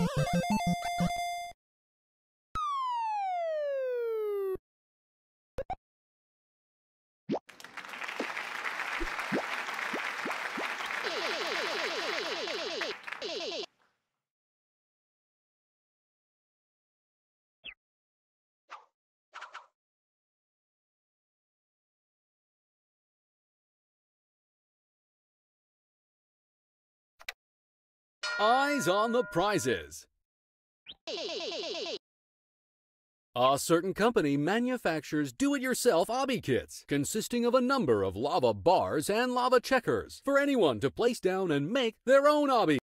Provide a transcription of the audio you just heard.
Thank you. Eyes on the prizes. A certain company manufactures do-it-yourself obby kits consisting of a number of lava bars and lava checkers for anyone to place down and make their own obby.